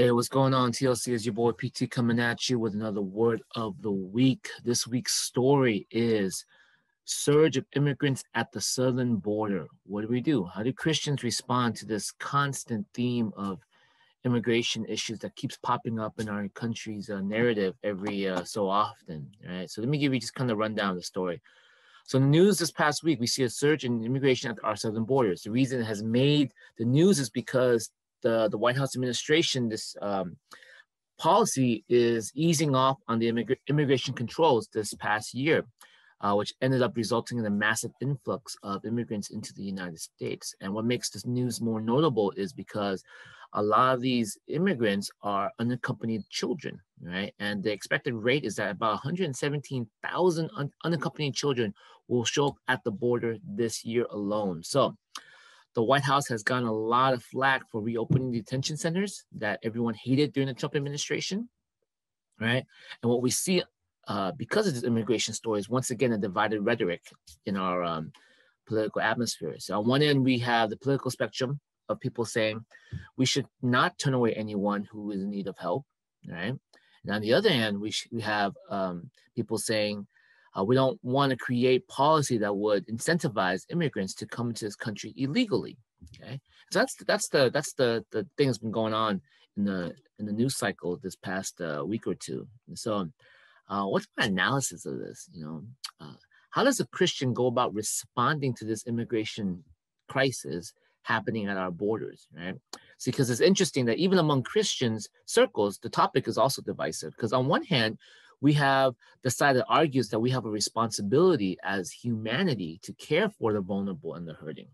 Hey, what's going on, TLC? Is your boy PT coming at you with another word of the week. This week's story is surge of immigrants at the southern border. What do we do? How do Christians respond to this constant theme of immigration issues that keeps popping up in our country's uh, narrative every uh, so often? Right. So let me give you just kind of rundown of the story. So the news this past week, we see a surge in immigration at our southern borders. The reason it has made the news is because the, the White House administration, this um, policy is easing off on the immig- immigration controls this past year, uh, which ended up resulting in a massive influx of immigrants into the United States. And what makes this news more notable is because a lot of these immigrants are unaccompanied children, right? And the expected rate is that about 117,000 un- unaccompanied children will show up at the border this year alone. So the White House has gotten a lot of flack for reopening the detention centers that everyone hated during the Trump administration, right? And what we see uh, because of this immigration story is once again a divided rhetoric in our um, political atmosphere. So on one end, we have the political spectrum of people saying we should not turn away anyone who is in need of help, right? And on the other hand, we, we have um, people saying uh, we don't want to create policy that would incentivize immigrants to come into this country illegally. Okay, so that's that's the that's the the thing that's been going on in the in the news cycle this past uh, week or two. And so, uh, what's my analysis of this? You know, uh, how does a Christian go about responding to this immigration crisis happening at our borders? Right. See, because it's interesting that even among Christians circles, the topic is also divisive. Because on one hand, we have the side that argues that we have a responsibility as humanity to care for the vulnerable and the hurting.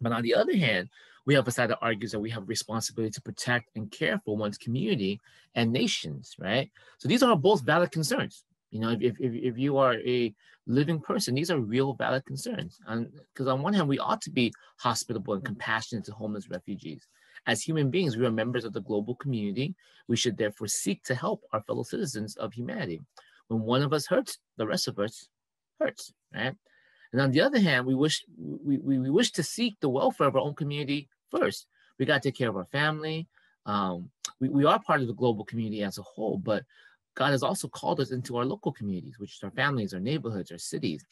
But on the other hand, we have a side that argues that we have a responsibility to protect and care for one's community and nations, right? So these are both valid concerns. You know, if, if, if you are a living person, these are real valid concerns. Because on one hand, we ought to be hospitable and compassionate to homeless refugees. As human beings, we are members of the global community. We should therefore seek to help our fellow citizens of humanity. When one of us hurts, the rest of us hurts, right? And on the other hand, we wish we, we, we wish to seek the welfare of our own community first. We got to take care of our family. Um, we, we are part of the global community as a whole, but God has also called us into our local communities, which is our families, our neighborhoods, our cities.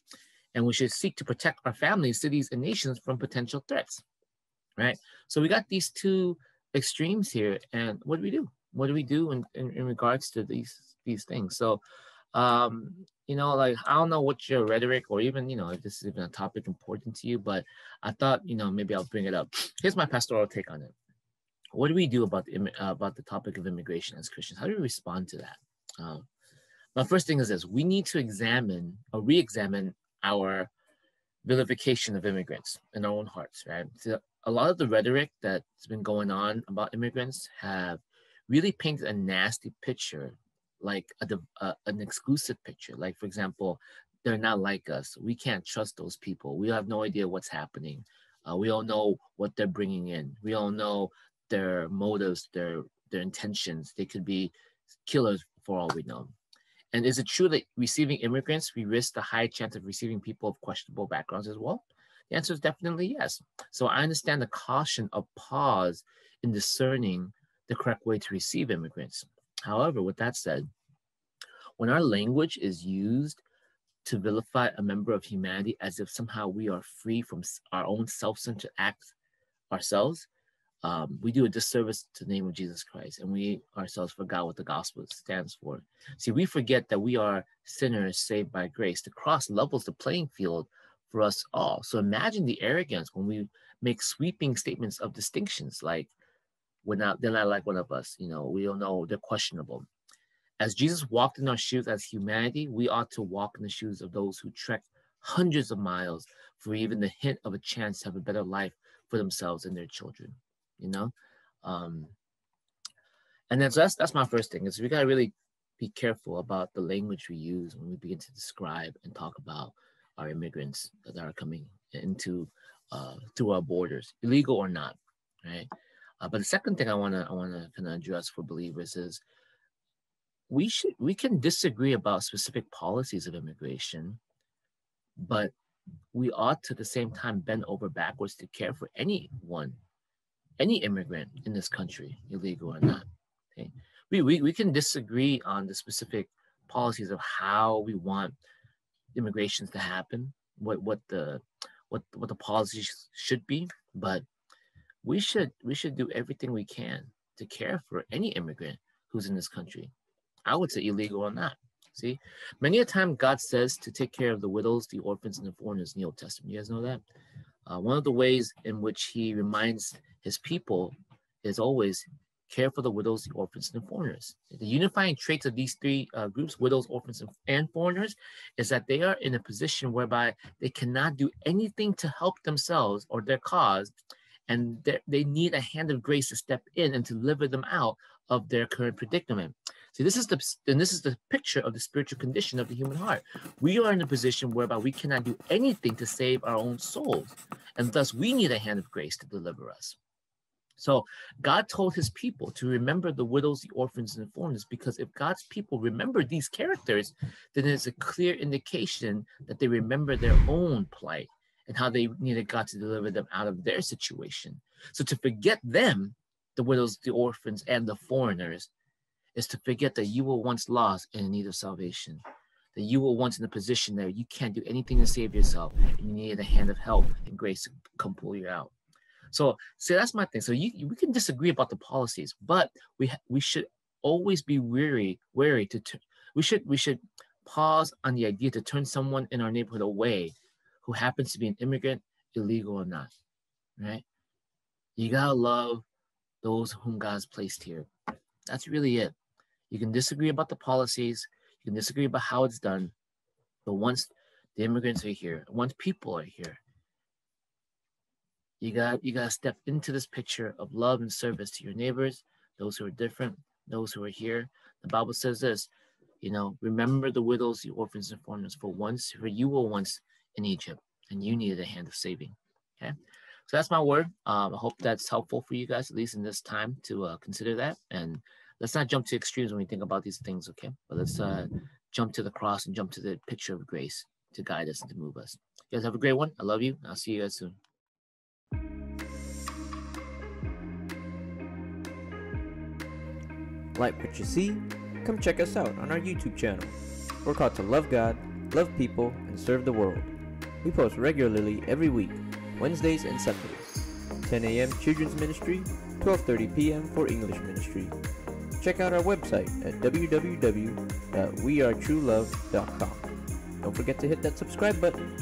And we should seek to protect our families, cities, and nations from potential threats right? So we got these two extremes here, and what do we do? What do we do in, in, in regards to these these things? So, um, you know, like I don't know what your rhetoric or even you know if this is even a topic important to you, but I thought you know maybe I'll bring it up. Here's my pastoral take on it. What do we do about the uh, about the topic of immigration as Christians? How do we respond to that? Um, my first thing is this: we need to examine or re-examine our vilification of immigrants in our own hearts, right? So a lot of the rhetoric that's been going on about immigrants have really painted a nasty picture, like a, a, an exclusive picture. Like, for example, they're not like us. We can't trust those people. We have no idea what's happening. Uh, we don't know what they're bringing in. We don't know their motives, their their intentions. They could be killers for all we know. And is it true that receiving immigrants, we risk the high chance of receiving people of questionable backgrounds as well? The answer is definitely yes. So I understand the caution of pause in discerning the correct way to receive immigrants. However, with that said, when our language is used to vilify a member of humanity as if somehow we are free from our own self-centered acts ourselves, um, we do a disservice to the name of Jesus Christ, and we ourselves forgot what the gospel stands for. See, we forget that we are sinners saved by grace. The cross levels the playing field for us all. So imagine the arrogance when we make sweeping statements of distinctions like we're not they're not like one of us, you know, we don't know, they're questionable. As Jesus walked in our shoes as humanity, we ought to walk in the shoes of those who trek hundreds of miles for even the hint of a chance to have a better life for themselves and their children, you know? Um, and then so that's that's my first thing is we gotta really be careful about the language we use when we begin to describe and talk about our immigrants that are coming into uh, through our borders, illegal or not, right? Uh, but the second thing I want to I want to kind of address for believers is we should we can disagree about specific policies of immigration, but we ought to at the same time bend over backwards to care for anyone, any immigrant in this country, illegal or not, Okay? We, we, we can disagree on the specific policies of how we want immigrations to happen, what what the what what the policies should be, but we should we should do everything we can to care for any immigrant who's in this country. I would say illegal or not. See, many a time God says to take care of the widows, the orphans, and the foreigners in the Old Testament. You guys know that? Uh, one of the ways in which he reminds his people is always care for the widows, the orphans, and the foreigners. The unifying traits of these three uh, groups, widows, orphans, and foreigners, is that they are in a position whereby they cannot do anything to help themselves or their cause, and they need a hand of grace to step in and to deliver them out of their current predicament. See, this is the and this is the picture of the spiritual condition of the human heart. We are in a position whereby we cannot do anything to save our own souls, and thus we need a hand of grace to deliver us. So God told his people to remember the widows, the orphans, and the foreigners, because if God's people remember these characters, then it's a clear indication that they remember their own plight and how they needed God to deliver them out of their situation. So to forget them, the widows, the orphans, and the foreigners, is to forget that you were once lost and in need of salvation. That you were once in a position that you can't do anything to save yourself, and you need a hand of help and grace to come pull you out. So, see, that's my thing. So, you, we can disagree about the policies, but we we should always be wary, wary to. We should we should pause on the idea to turn someone in our neighborhood away, who happens to be an immigrant, illegal or not, right? You gotta love those whom God's placed here. That's really it. You can disagree about the policies, you can disagree about how it's done, but once the immigrants are here, once people are here, you got you got to step into this picture of love and service to your neighbors, those who are different, those who are here. The Bible says this, you know, remember the widows, the orphans, and foreigners. For once, for you were once in Egypt, and you needed a hand of saving. Okay, so that's my word. Um, I hope that's helpful for you guys, at least in this time, to uh, consider that. And let's not jump to extremes when we think about these things. Okay, but let's uh, jump to the cross and jump to the picture of grace to guide us and to move us. You guys have a great one. I love you. I'll see you guys soon. Like what you see? Come check us out on our YouTube channel. We're called to love God, love people, and serve the world. We post regularly every week, Wednesdays and Sundays. 10 a.m. Children's Ministry, 12:30 p.m. for English Ministry. Check out our website at www.wearetruelove.com. Don't forget to hit that subscribe button